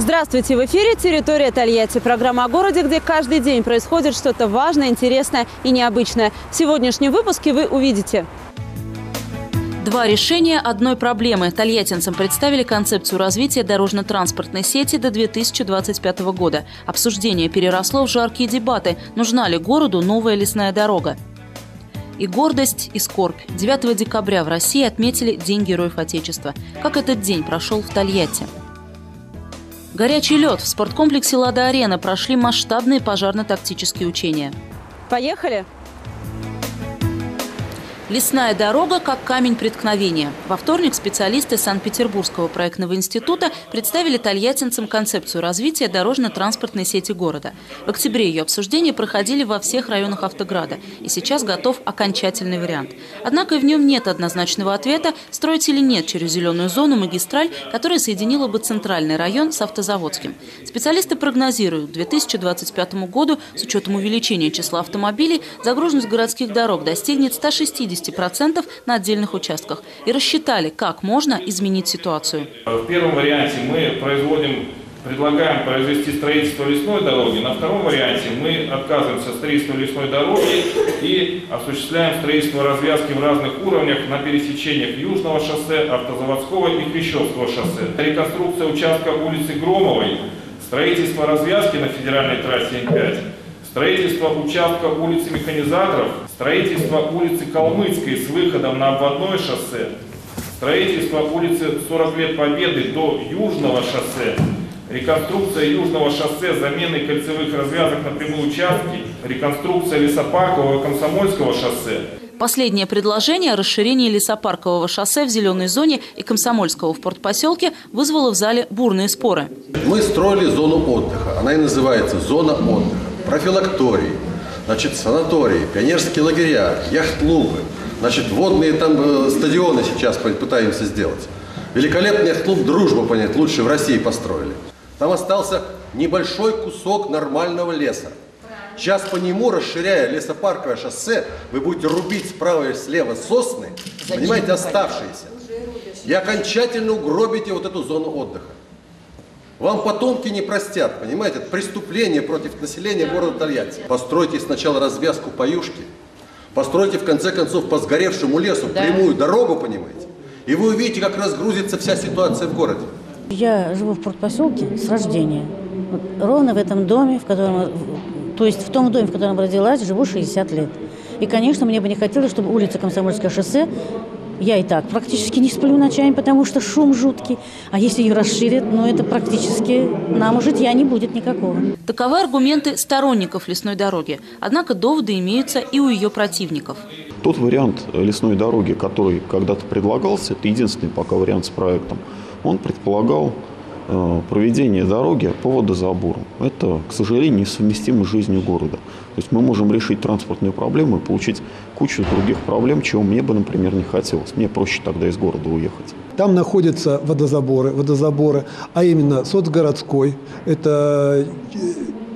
Здравствуйте! В эфире «Территория Тольятти». Программа о городе, где каждый день происходит что-то важное, интересное и необычное. В сегодняшнем выпуске вы увидите Два решения одной проблемы. Тольяттинцам представили концепцию развития дорожно-транспортной сети до 2025 года. Обсуждение переросло в жаркие дебаты. Нужна ли городу новая лесная дорога? И гордость, и скорбь. 9 декабря в России отметили День Героев Отечества. Как этот день прошел в Тольятти? Горячий лед. В спорткомплексе «Лада-Арена» прошли масштабные пожарно-тактические учения. Поехали! Лесная дорога как камень преткновения. Во вторник специалисты Санкт-Петербургского проектного института представили тольяттинцам концепцию развития дорожно-транспортной сети города. В октябре ее обсуждения проходили во всех районах Автограда, и сейчас готов окончательный вариант. Однако в нем нет однозначного ответа, строить или нет через зеленую зону магистраль, которая соединила бы центральный район с автозаводским. Специалисты прогнозируют, к 2025 году с учетом увеличения числа автомобилей загруженность городских дорог достигнет 160 50% на отдельных участках и рассчитали, как можно изменить ситуацию. В первом варианте мы производим предлагаем произвести строительство лесной дороги. На втором варианте мы отказываемся от строительства лесной дороги и осуществляем строительство развязки в разных уровнях на пересечениях Южного шоссе, Автозаводского и Хрящевского шоссе. Реконструкция участка улицы Громовой, строительство развязки на федеральной трассе М5, строительство участка улицы Механизаторов, строительство улицы Калмыцкой с выходом на обводное шоссе, строительство улицы 40 лет Победы до Южного шоссе, реконструкция Южного шоссе заменой кольцевых развязок на прямые участки, реконструкция лесопаркового и комсомольского шоссе. Последнее предложение о расширении лесопаркового шоссе в зеленой зоне и комсомольского в портпоселке вызвало в зале бурные споры. Мы строили зону отдыха. Она и называется зона отдыха. Профилактории, значит, санатории, пионерские лагеря, яхт-клубы, значит, водные там э, стадионы сейчас пытаемся сделать. Великолепный яхт-клуб «Дружба», понять, лучше в России построили. Там остался небольшой кусок нормального леса. Сейчас по нему, расширяя лесопарковое шоссе, вы будете рубить справа и слева сосны, понимаете, оставшиеся. И окончательно угробите вот эту зону отдыха. Вам потомки не простят, понимаете? Это преступление против населения города Тольятти. Постройте сначала развязку по юшке, постройте в конце концов по сгоревшему лесу да. прямую дорогу, понимаете? И вы увидите, как разгрузится вся ситуация в городе. Я живу в портпоселке с рождения. Вот ровно в этом доме, в котором, то есть в том доме, в котором родилась, живу 60 лет. И, конечно, мне бы не хотелось, чтобы улица Комсомольское шоссе я и так практически не сплю ночами, потому что шум жуткий. А если ее расширят, ну это практически нам житья не будет никакого. Таковы аргументы сторонников лесной дороги. Однако доводы имеются и у ее противников. Тот вариант лесной дороги, который когда-то предлагался, это единственный пока вариант с проектом, он предполагал проведение дороги по водозабору. Это, к сожалению, несовместимо с жизнью города. То есть мы можем решить транспортную проблему и получить кучу других проблем, чего мне бы, например, не хотелось. Мне проще тогда из города уехать. Там находятся водозаборы, водозаборы, а именно соцгородской. Это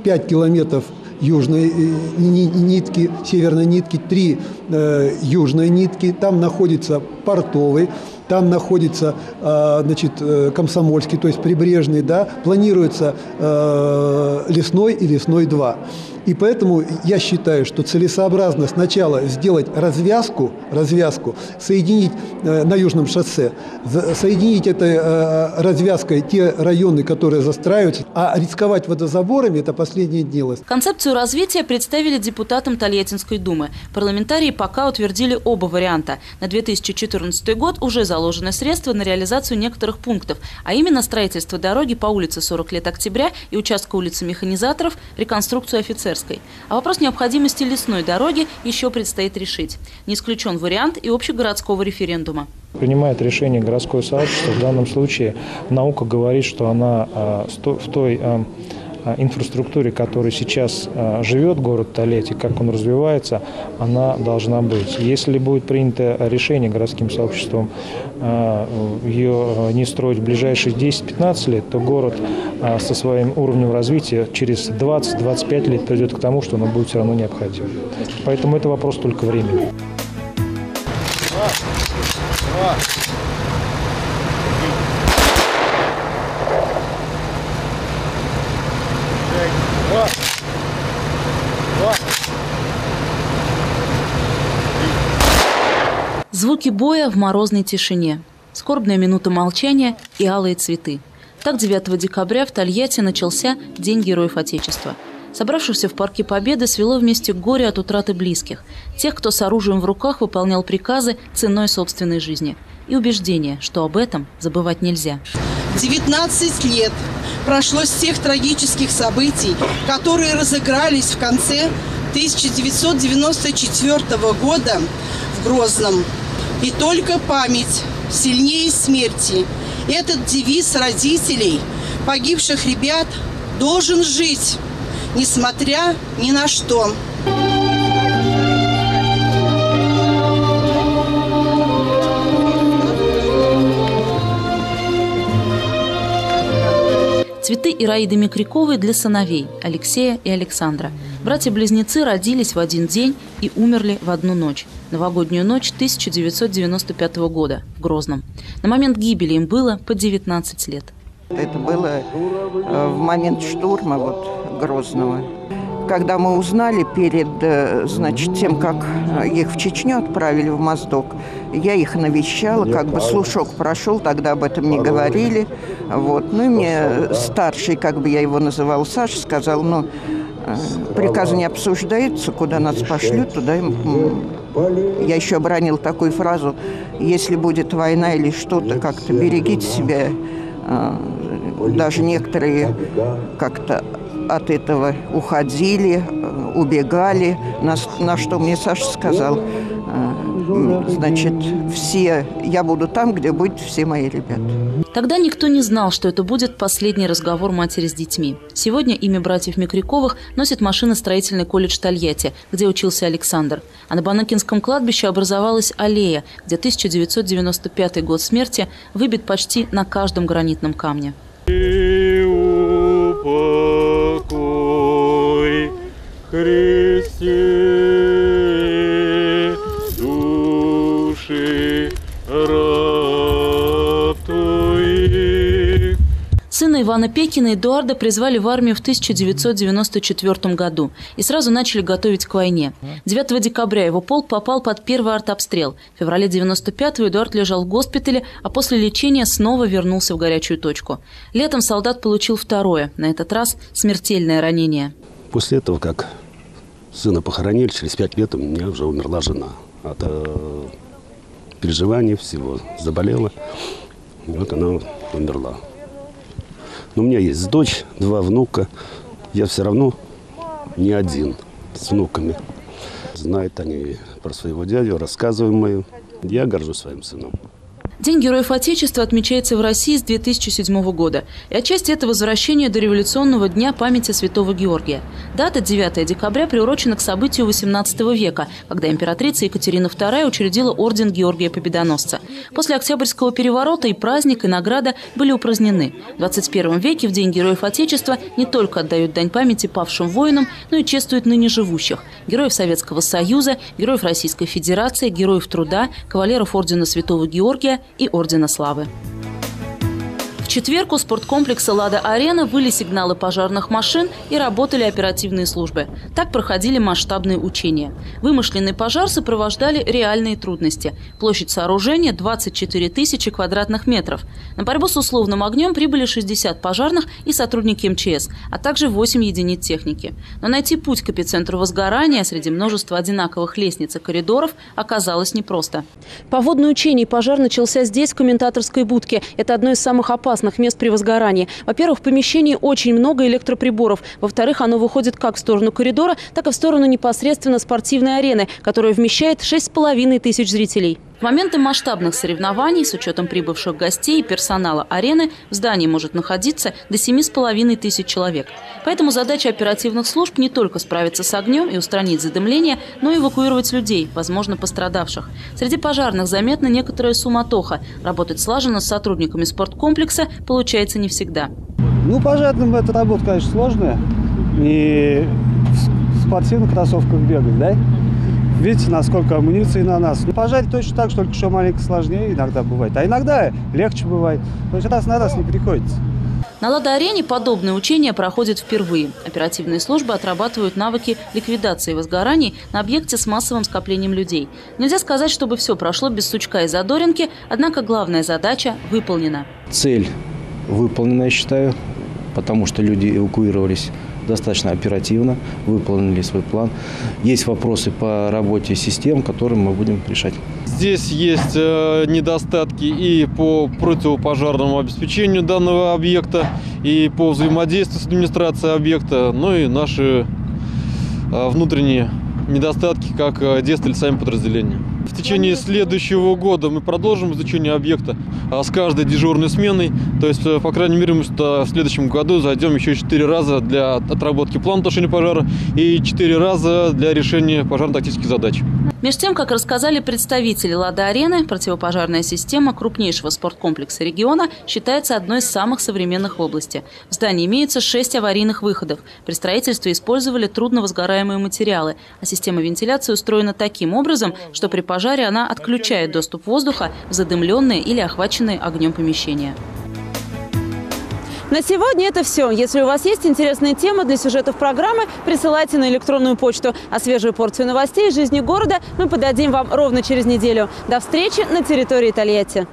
5 километров южной э, нитки, северной нитки, три э, южной нитки. Там находится портовый, там находится э, значит, э, Комсомольский, то есть прибрежный, да, планируется э, лесной и лесной 2. И поэтому я считаю, что целесообразно сначала сделать развязку, развязку, соединить э, на Южном шоссе, соединить этой э, развязкой те районы, которые застраиваются, а рисковать водозаборами – это последнее дело. Концепцию развития представили депутатам Тольяттинской думы. Парламентарии пока утвердили оба варианта. На 2014 год уже заложены средства на реализацию некоторых пунктов, а именно строительство дороги по улице 40 лет октября и участка улицы механизаторов, реконструкцию Офицерской. А вопрос необходимости лесной дороги еще предстоит решить. Не исключен вариант и общегородского референдума. Принимает решение городское сообщество. В данном случае наука говорит, что она а, в той а, инфраструктуре, которой сейчас а, живет город Толетти, как он развивается, она должна быть. Если будет принято решение городским сообществом а, ее не строить в ближайшие 10-15 лет, то город со своим уровнем развития через 20-25 лет придет к тому, что оно будет все равно необходимо. Поэтому это вопрос только времени. Звуки боя в морозной тишине. Скорбная минута молчания и алые цветы. Так 9 декабря в Тольятти начался День Героев Отечества. Собравшихся в Парке Победы свело вместе горе от утраты близких, тех, кто с оружием в руках выполнял приказы ценой собственной жизни. И убеждение, что об этом забывать нельзя. 19 лет прошло с тех трагических событий, которые разыгрались в конце 1994 года в Грозном. И только память сильнее смерти. Этот девиз родителей погибших ребят должен жить, несмотря ни на что. Цветы Ираиды Микряковой для сыновей Алексея и Александра. Братья-близнецы родились в один день и умерли в одну ночь. Новогоднюю ночь 1995 года в Грозном. На момент гибели им было по 19 лет. Это было э, в момент штурма вот, Грозного. Когда мы узнали перед э, значит, тем, как э, их в Чечню отправили в Моздок, я их навещала, как бы слушок прошел, тогда об этом не говорили. Вот. Ну и мне старший, как бы я его называл, Саша, сказал, ну, приказ не обсуждается, куда нас пошлют, туда им... Я еще обронил такую фразу, если будет война или что-то, как-то берегите себя. Даже некоторые как-то от этого уходили, убегали. На, на что мне Саша сказал, значит, все, я буду там, где будут все мои ребята. Тогда никто не знал, что это будет последний разговор матери с детьми. Сегодня имя братьев Микряковых носит машиностроительный колледж Тольятти, где учился Александр. А на Банакинском кладбище образовалась аллея, где 1995 год смерти выбит почти на каждом гранитном камне. Христе, Сына Ивана Пекина Эдуарда призвали в армию в 1994 году и сразу начали готовить к войне. 9 декабря его полк попал под первый артобстрел. В феврале 95-го Эдуард лежал в госпитале, а после лечения снова вернулся в горячую точку. Летом солдат получил второе, на этот раз смертельное ранение. После этого, как сына похоронили, через пять лет у меня уже умерла жена от э, переживаний всего, заболела. И вот она умерла. Но у меня есть дочь, два внука. Я все равно не один с внуками. Знают они про своего дядю, рассказываем мою. Я горжусь своим сыном. День Героев Отечества отмечается в России с 2007 года. И отчасти это возвращение до революционного дня памяти Святого Георгия. Дата 9 декабря приурочена к событию XVIII века, когда императрица Екатерина II учредила орден Георгия Победоносца. После Октябрьского переворота и праздник, и награда были упразднены. В 21 веке в День Героев Отечества не только отдают дань памяти павшим воинам, но и чествуют ныне живущих. Героев Советского Союза, героев Российской Федерации, героев труда, кавалеров ордена Святого Георгия и Ордена Славы четверг у спорткомплекса «Лада-Арена» были сигналы пожарных машин и работали оперативные службы. Так проходили масштабные учения. Вымышленный пожар сопровождали реальные трудности. Площадь сооружения – 24 тысячи квадратных метров. На борьбу с условным огнем прибыли 60 пожарных и сотрудники МЧС, а также 8 единиц техники. Но найти путь к эпицентру возгорания среди множества одинаковых лестниц и коридоров оказалось непросто. Поводное учение пожар начался здесь, в комментаторской будке. Это одно из самых опасных опасных мест при возгорании. Во-первых, в помещении очень много электроприборов. Во-вторых, оно выходит как в сторону коридора, так и в сторону непосредственно спортивной арены, которая вмещает 6,5 тысяч зрителей. В моменты масштабных соревнований с учетом прибывших гостей и персонала арены в здании может находиться до 7,5 тысяч человек. Поэтому задача оперативных служб не только справиться с огнем и устранить задымление, но и эвакуировать людей, возможно, пострадавших. Среди пожарных заметна некоторая суматоха. Работать слаженно с сотрудниками спорткомплекса получается не всегда. Ну, пожарным эта работа, конечно, сложная. И в спортивных кроссовках бегать, да? Видите, насколько амуниции на нас. Ну, пожарить точно так, только что маленько сложнее иногда бывает. А иногда легче бывает. То есть раз на раз не приходится. На «Лада-арене» подобные учения проходят впервые. Оперативные службы отрабатывают навыки ликвидации возгораний на объекте с массовым скоплением людей. Нельзя сказать, чтобы все прошло без сучка и задоринки, однако главная задача выполнена. Цель выполнена, я считаю, потому что люди эвакуировались достаточно оперативно, выполнили свой план. Есть вопросы по работе систем, которые мы будем решать. Здесь есть э, недостатки и по противопожарному обеспечению данного объекта, и по взаимодействию с администрацией объекта, ну и наши э, внутренние недостатки, как э, действовали сами подразделения. В течение следующего года мы продолжим изучение объекта а с каждой дежурной сменой. То есть, э, по крайней мере, мы в следующем году зайдем еще 4 раза для отработки плана тушения пожара и 4 раза для решения пожарно-тактических задач. Между тем, как рассказали представители «Лада-арены», противопожарная система крупнейшего спорткомплекса региона считается одной из самых современных в области. В здании имеется шесть аварийных выходов. При строительстве использовали трудновозгораемые материалы, а система вентиляции устроена таким образом, что при пожаре она отключает доступ воздуха в задымленные или охваченные огнем помещения. На сегодня это все. Если у вас есть интересные темы для сюжетов программы, присылайте на электронную почту. А свежую порцию новостей из жизни города мы подадим вам ровно через неделю. До встречи на территории Тольятти.